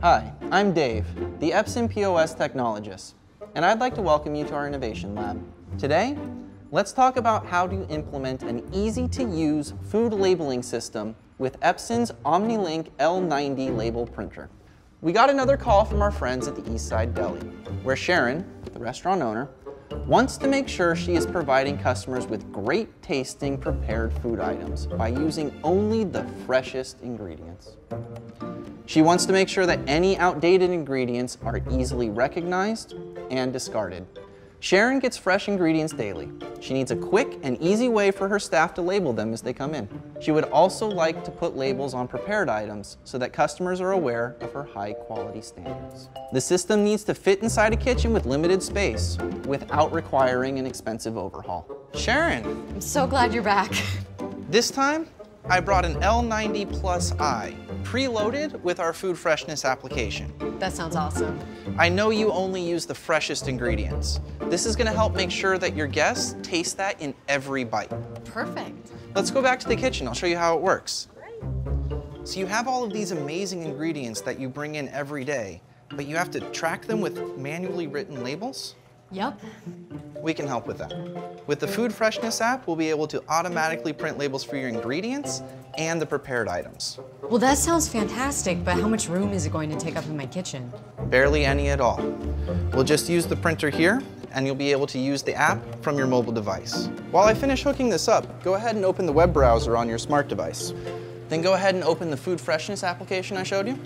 Hi, I'm Dave, the Epson POS technologist, and I'd like to welcome you to our Innovation Lab. Today, let's talk about how to implement an easy-to-use food labeling system with Epson's OmniLink L90 label printer. We got another call from our friends at the Eastside Deli, where Sharon, the restaurant owner, wants to make sure she is providing customers with great tasting prepared food items by using only the freshest ingredients. She wants to make sure that any outdated ingredients are easily recognized and discarded. Sharon gets fresh ingredients daily. She needs a quick and easy way for her staff to label them as they come in. She would also like to put labels on prepared items so that customers are aware of her high quality standards. The system needs to fit inside a kitchen with limited space without requiring an expensive overhaul. Sharon, I'm so glad you're back. this time I brought an L90 Plus I, preloaded with our food freshness application. That sounds awesome. I know you only use the freshest ingredients. This is gonna help make sure that your guests taste that in every bite. Perfect. Let's go back to the kitchen. I'll show you how it works. Great. So you have all of these amazing ingredients that you bring in every day, but you have to track them with manually written labels? Yep. We can help with that. With the Food Freshness app, we'll be able to automatically print labels for your ingredients and the prepared items. Well, that sounds fantastic, but how much room is it going to take up in my kitchen? Barely any at all. We'll just use the printer here, and you'll be able to use the app from your mobile device. While I finish hooking this up, go ahead and open the web browser on your smart device. Then go ahead and open the Food Freshness application I showed you.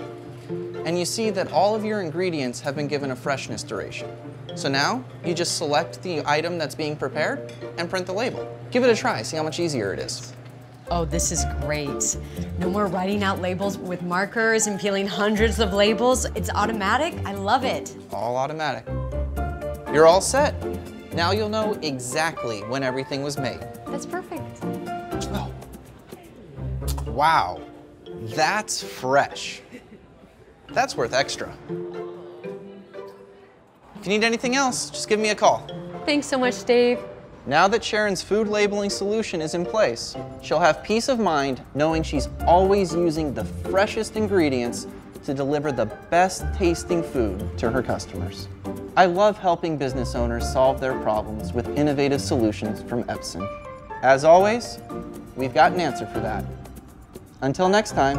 And you see that all of your ingredients have been given a freshness duration. So now, you just select the item that's being prepared and print the label. Give it a try, see how much easier it is. Oh, this is great. No more writing out labels with markers and peeling hundreds of labels. It's automatic. I love it. All automatic. You're all set. Now you'll know exactly when everything was made. That's perfect. Oh. Wow, that's fresh. That's worth extra. If you need anything else, just give me a call. Thanks so much, Dave. Now that Sharon's food labeling solution is in place, she'll have peace of mind knowing she's always using the freshest ingredients to deliver the best tasting food to her customers. I love helping business owners solve their problems with innovative solutions from Epson. As always, we've got an answer for that. Until next time,